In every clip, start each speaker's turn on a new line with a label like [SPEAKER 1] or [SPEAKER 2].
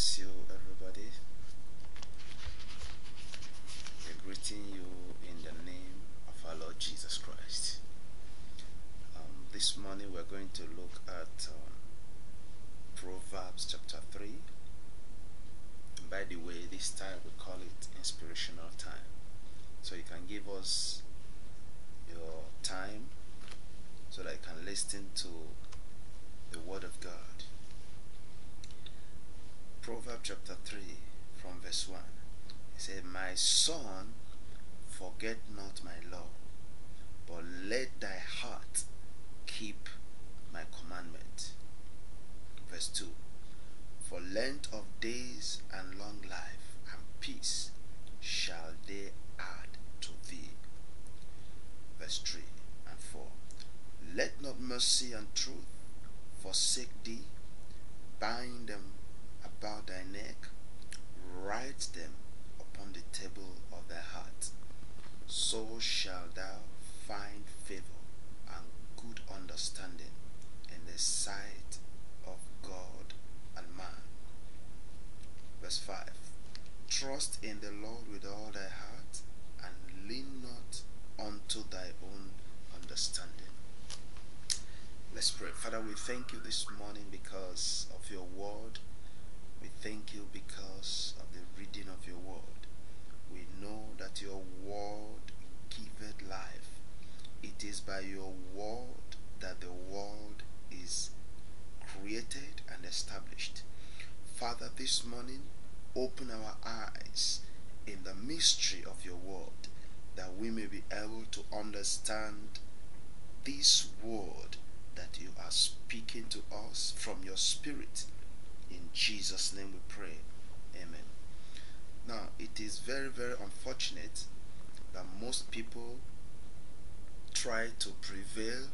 [SPEAKER 1] bless you, everybody. We're greeting you in the name of our Lord Jesus Christ. Um, this morning we're going to look at um, Proverbs chapter 3. And by the way, this time we call it inspirational time. So you can give us your time so that you can listen to the Word of God. Proverbs chapter 3 from verse 1. It says, My son, forget not my law, but let thy heart keep my commandment. Verse 2. For length of days and long life and peace shall they add to thee. Verse 3 and 4. Let not mercy and truth forsake thee. Bind them about thy neck, write them upon the table of thy heart. So shalt thou find favor and good understanding in the sight of God and man. Verse 5 Trust in the Lord with all thy heart and lean not unto thy own understanding. Let's pray. Father, we thank you this morning because of your word. We thank you because of the reading of your word. We know that your word giveth life. It is by your word that the world is created and established. Father, this morning, open our eyes in the mystery of your word that we may be able to understand this word that you are speaking to us from your spirit. In Jesus' name we pray. Amen. Now, it is very, very unfortunate that most people try to prevail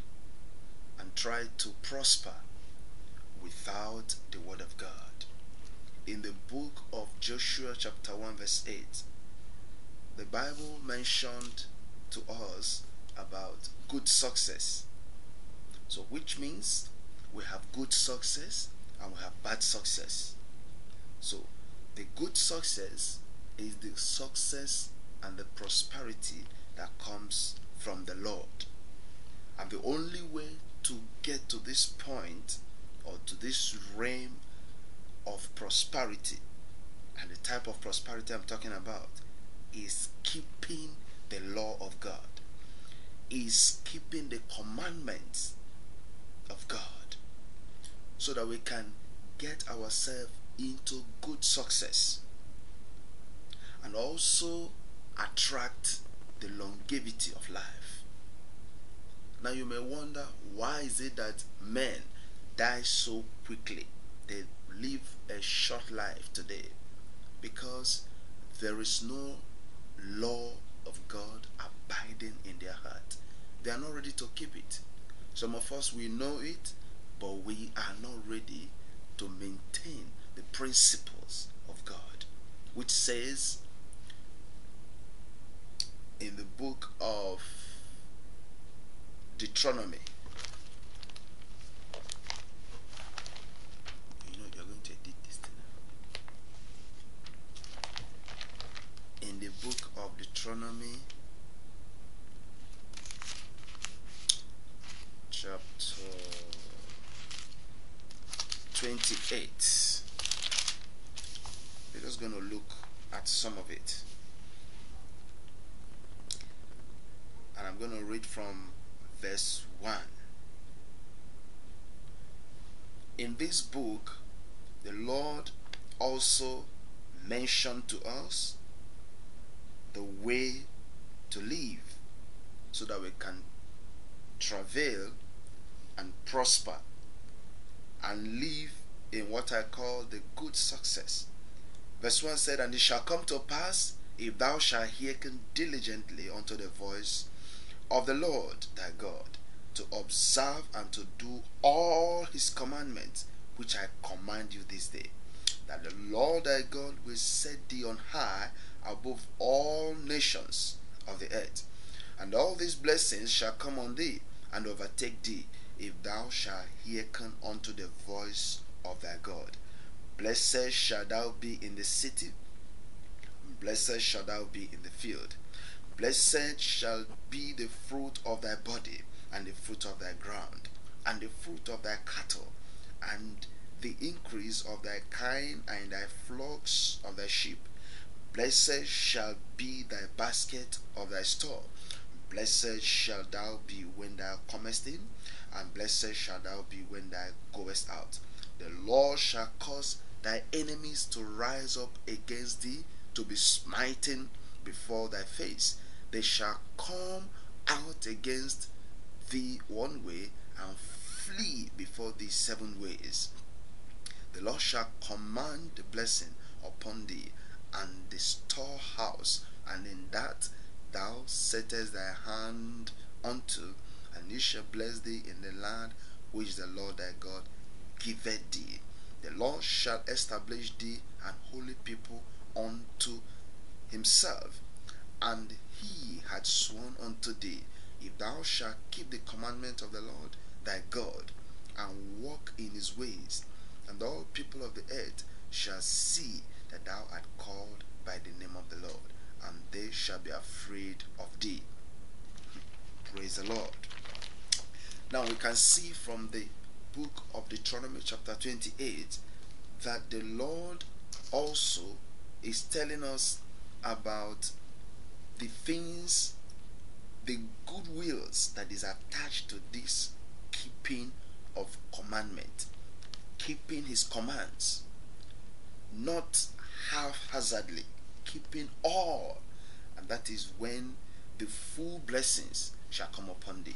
[SPEAKER 1] and try to prosper without the Word of God. In the book of Joshua, chapter 1, verse 8, the Bible mentioned to us about good success. So, which means we have good success and we have bad success. So, the good success is the success and the prosperity that comes from the Lord. And the only way to get to this point or to this realm of prosperity and the type of prosperity I'm talking about is keeping the law of God, is keeping the commandments so that we can get ourselves into good success and also attract the longevity of life. Now you may wonder why is it that men die so quickly? They live a short life today because there is no law of God abiding in their heart. They are not ready to keep it. Some of us we know it, but we are not ready to maintain the principles of God, which says in the book of Deuteronomy. In the book of Deuteronomy, chapter 28. We're just going to look at some of it. And I'm going to read from verse 1. In this book, the Lord also mentioned to us the way to live so that we can travail and prosper and live in what I call the good success. Verse 1 said, And it shall come to pass if thou shalt hearken diligently unto the voice of the Lord thy God, to observe and to do all his commandments which I command you this day, that the Lord thy God will set thee on high above all nations of the earth. And all these blessings shall come on thee and overtake thee if thou shalt hearken unto the voice of thy God. Blessed shall thou be in the city, blessed shall thou be in the field. Blessed shall be the fruit of thy body, and the fruit of thy ground, and the fruit of thy cattle, and the increase of thy kind, and thy flocks of thy sheep. Blessed shall be thy basket of thy store. Blessed shalt thou be when thou comest in, and blessed shalt thou be when thou goest out. The Lord shall cause thy enemies to rise up against thee to be smitten before thy face. They shall come out against thee one way and flee before thee seven ways. The Lord shall command the blessing upon thee and the storehouse, and in that thou settest thy hand unto, and he shall bless thee in the land which the Lord thy God giveth thee. The Lord shall establish thee an holy people unto himself, and he had sworn unto thee, if thou shalt keep the commandment of the Lord thy God, and walk in his ways, and all people of the earth shall see that thou art called by the name of the Lord, and they shall be afraid of thee. Praise the Lord. Now we can see from the book of Deuteronomy, chapter 28, that the Lord also is telling us about the things, the good wills that is attached to this keeping of commandment, keeping his commands, not haphazardly, keeping all, and that is when the full blessings shall come upon thee.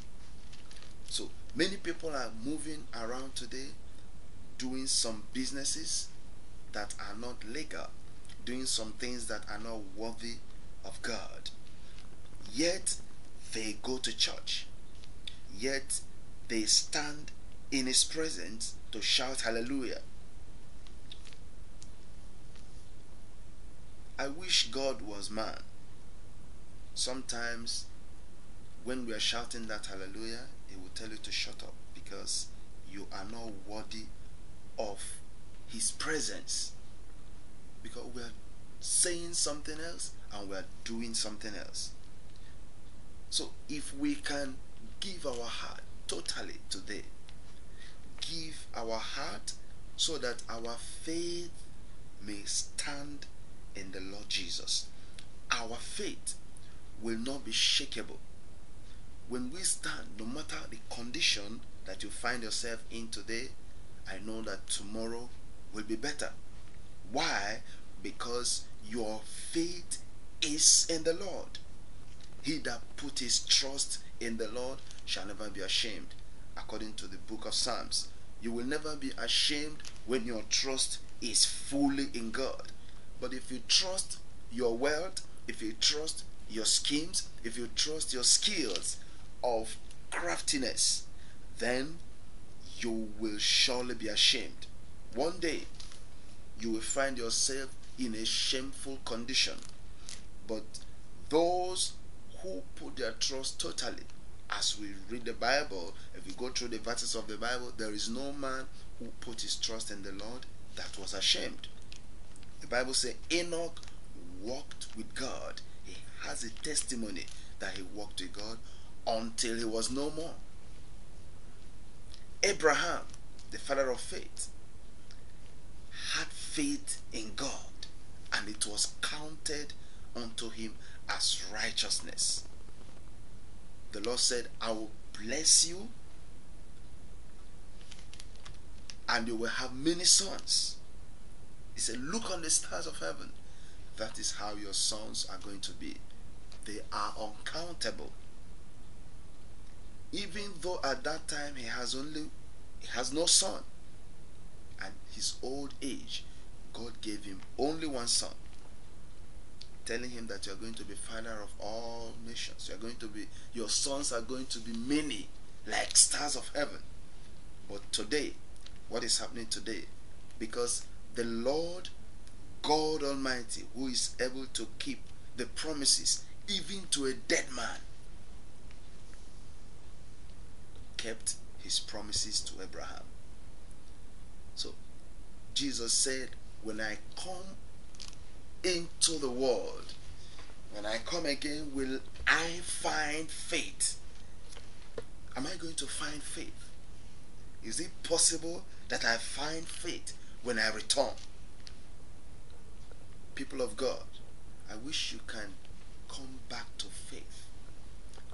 [SPEAKER 1] So many people are moving around today doing some businesses that are not legal, doing some things that are not worthy of God. Yet they go to church. Yet they stand in His presence to shout hallelujah. I wish God was man. Sometimes when we are shouting that hallelujah, He will tell you to shut up because you are not worthy of His presence. Because we are saying something else and we are doing something else. So if we can give our heart totally today, give our heart so that our faith may stand in the Lord Jesus. Our faith will not be shakable. When we stand, no matter the condition that you find yourself in today, I know that tomorrow will be better. Why? Because your faith is in the Lord. He that put his trust in the Lord shall never be ashamed, according to the book of Psalms. You will never be ashamed when your trust is fully in God. But if you trust your wealth, if you trust your schemes, if you trust your skills of craftiness, then you will surely be ashamed. One day, you will find yourself in a shameful condition. But those who put their trust totally, as we read the Bible, if we go through the verses of the Bible, there is no man who put his trust in the Lord that was ashamed. The Bible says Enoch walked with God. He has a testimony that he walked with God until he was no more. Abraham, the father of faith, had faith in God and it was counted unto him as righteousness. The Lord said, I will bless you and you will have many sons. He said, Look on the stars of heaven. That is how your sons are going to be. They are uncountable. Even though at that time he has only he has no son. And his old age, God gave him only one son. Telling him that you are going to be father of all nations. You are going to be your sons are going to be many like stars of heaven. But today, what is happening today? Because the Lord God Almighty, who is able to keep the promises even to a dead man, kept his promises to Abraham. So Jesus said, when I come into the world, when I come again, will I find faith? Am I going to find faith? Is it possible that I find faith when I return? People of God, I wish you can come back to faith.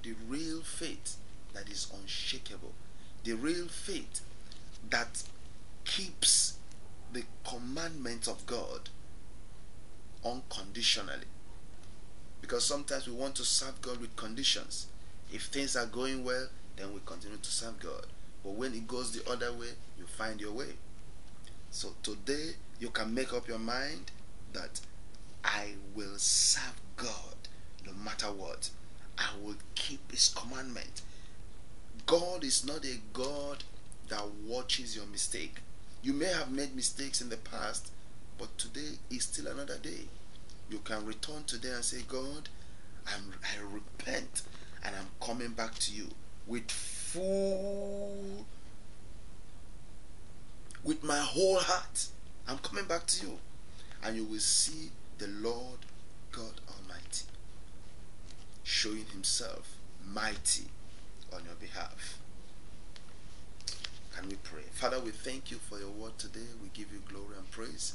[SPEAKER 1] The real faith that is unshakable. The real faith that keeps the commandments of God unconditionally. Because sometimes we want to serve God with conditions. If things are going well, then we continue to serve God. But when it goes the other way, you find your way. So today, you can make up your mind that I will serve God no matter what. I will keep His commandment. God is not a God that watches your mistake. You may have made mistakes in the past, but today is still another day. You can return today and say, God, I'm, I repent and I'm coming back to you with full, with my whole heart. I'm coming back to you. And you will see the Lord God Almighty showing himself mighty on your behalf. Can we pray? Father, we thank you for your word today. We give you glory and praise.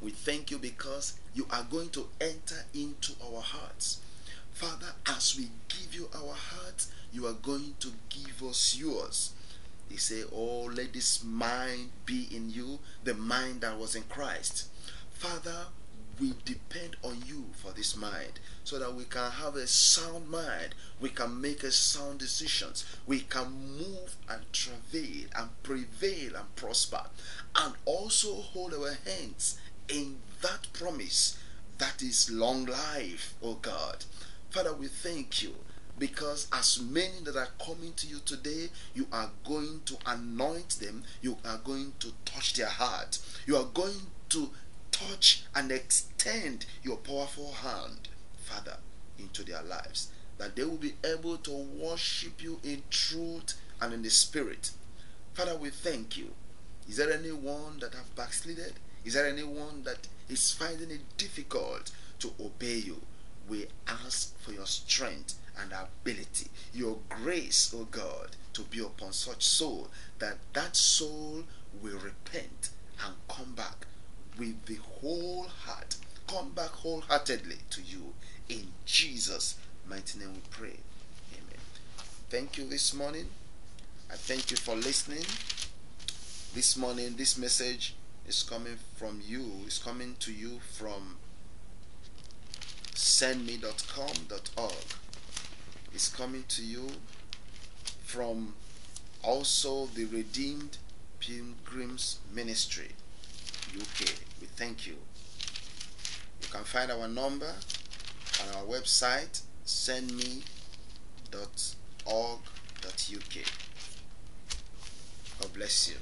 [SPEAKER 1] We thank you because you are going to enter into our hearts. Father, as we give you our hearts, you are going to give us yours. He say, Oh, let this mind be in you, the mind that was in Christ. Father, we depend on you for this mind so that we can have a sound mind. We can make a sound decisions. We can move and travail and prevail and prosper and also hold our hands in that promise that is long life oh god. Father we thank you because as many that are coming to you today, you are going to anoint them, you are going to touch their heart, you are going to touch and extend your powerful hand, Father, into their lives, that they will be able to worship you in truth and in the spirit. Father, we thank you. Is there anyone that have backslided? Is there anyone that is finding it difficult to obey you? We ask for your strength and ability, your grace, O oh God, to be upon such soul that that soul will repent and come back with the whole heart. Come back wholeheartedly to you. In Jesus' mighty name we pray. Amen. Thank you this morning. I thank you for listening. This morning, this message is coming from you, is coming to you from sendme.com.org. It's coming to you from also the Redeemed Pilgrims Ministry. UK. We thank. You can find our number on our website sendme.org.uk. God bless you.